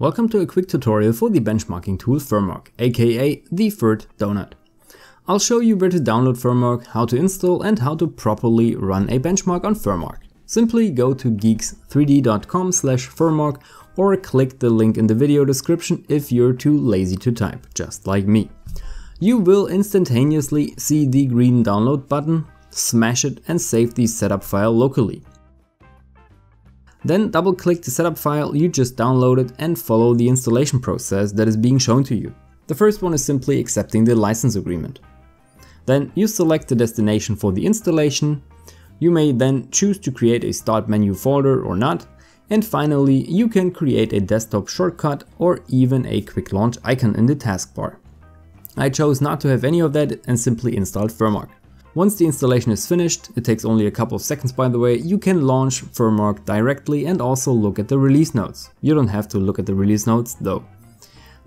Welcome to a quick tutorial for the benchmarking tool FurMark, aka the fur donut. I'll show you where to download FurMark, how to install and how to properly run a benchmark on FurMark. Simply go to geeks3d.com slash FurMark or click the link in the video description if you're too lazy to type, just like me. You will instantaneously see the green download button, smash it and save the setup file locally. Then double click the setup file you just downloaded and follow the installation process that is being shown to you. The first one is simply accepting the license agreement. Then you select the destination for the installation. You may then choose to create a start menu folder or not. And finally, you can create a desktop shortcut or even a quick launch icon in the taskbar. I chose not to have any of that and simply installed FurMark. Once the installation is finished, it takes only a couple of seconds by the way, you can launch FurMark directly and also look at the release notes. You don't have to look at the release notes though.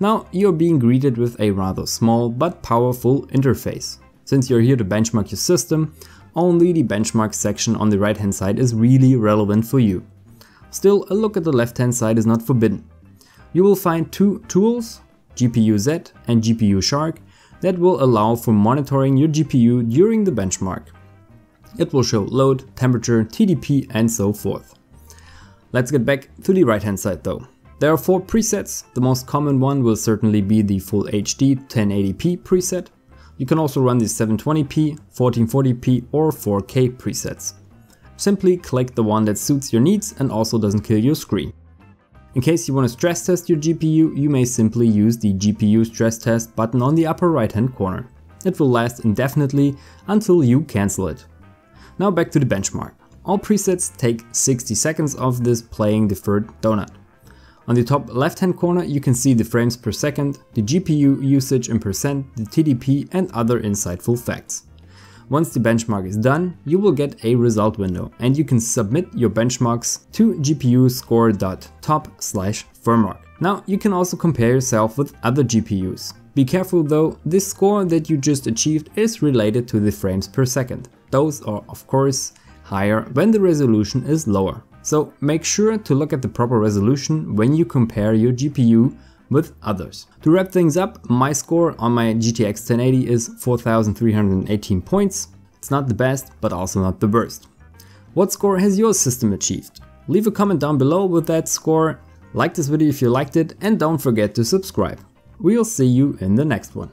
Now you're being greeted with a rather small but powerful interface. Since you're here to benchmark your system, only the benchmark section on the right hand side is really relevant for you. Still, a look at the left hand side is not forbidden. You will find two tools, GPU-Z and GPU-Shark, that will allow for monitoring your GPU during the benchmark. It will show load, temperature, TDP and so forth. Let's get back to the right hand side though. There are four presets, the most common one will certainly be the Full HD 1080p preset. You can also run the 720p, 1440p or 4K presets. Simply click the one that suits your needs and also doesn't kill your screen. In case you want to stress test your GPU, you may simply use the GPU stress test button on the upper right hand corner. It will last indefinitely until you cancel it. Now back to the benchmark. All presets take 60 seconds of this playing fur donut. On the top left hand corner you can see the frames per second, the GPU usage in percent, the TDP and other insightful facts. Once the benchmark is done, you will get a result window and you can submit your benchmarks to gpuscore.top slash furmark. Now you can also compare yourself with other GPUs. Be careful though, this score that you just achieved is related to the frames per second. Those are of course higher when the resolution is lower. So make sure to look at the proper resolution when you compare your GPU with others. To wrap things up, my score on my GTX 1080 is 4318 points. It's not the best, but also not the worst. What score has your system achieved? Leave a comment down below with that score, like this video if you liked it and don't forget to subscribe. We'll see you in the next one.